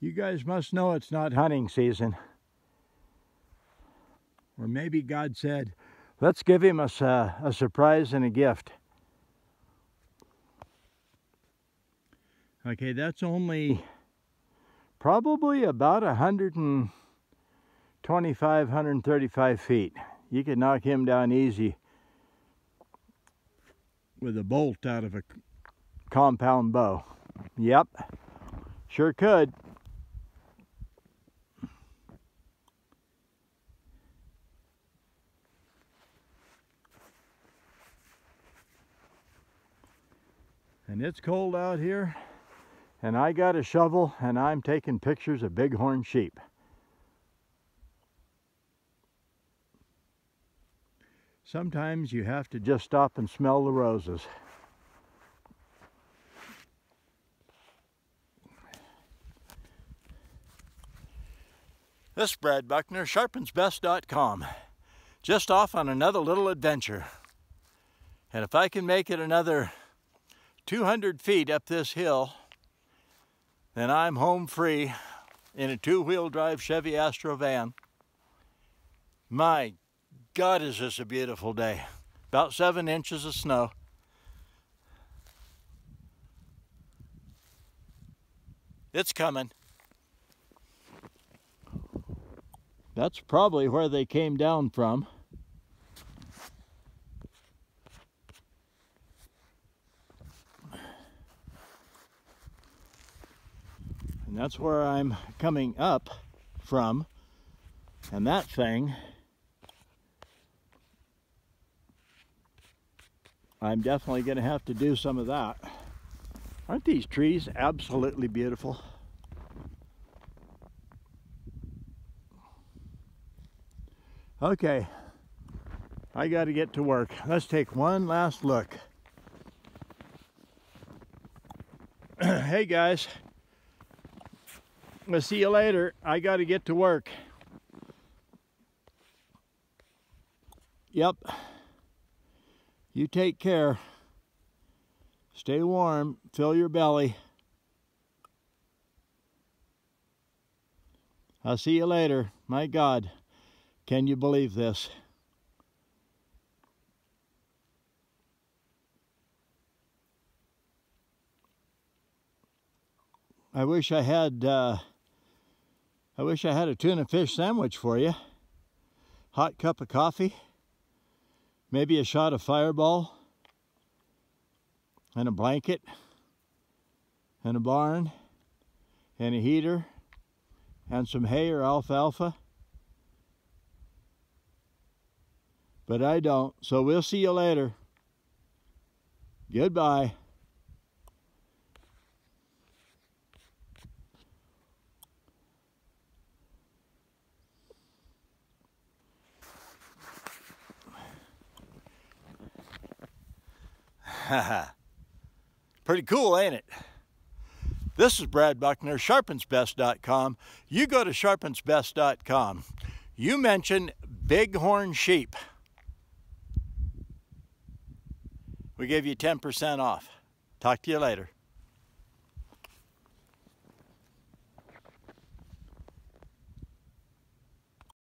You guys must know it's not hunting season. Or maybe God said, let's give him a, a surprise and a gift. Okay, that's only probably about 125, 135 feet. You could knock him down easy with a bolt out of a compound bow. Yep, sure could. And it's cold out here and I got a shovel and I'm taking pictures of bighorn sheep. Sometimes you have to just stop and smell the roses. This Brad Buckner, sharpensbest.com. Just off on another little adventure. And if I can make it another 200 feet up this hill, then I'm home free in a two-wheel drive Chevy Astro van. My God, is this a beautiful day. About seven inches of snow. It's coming. That's probably where they came down from. That's where I'm coming up from. And that thing, I'm definitely going to have to do some of that. Aren't these trees absolutely beautiful? Okay, I got to get to work. Let's take one last look. hey guys, I'll see you later. I got to get to work. Yep. You take care. Stay warm. Fill your belly. I'll see you later. My God, can you believe this? I wish I had uh, I wish I had a tuna fish sandwich for you. Hot cup of coffee, maybe a shot of fireball, and a blanket, and a barn, and a heater, and some hay or alfalfa. But I don't, so we'll see you later. Goodbye. Pretty cool, ain't it? This is Brad Buckner, sharpensbest.com. You go to sharpensbest.com. You mention bighorn sheep. We give you 10% off. Talk to you later.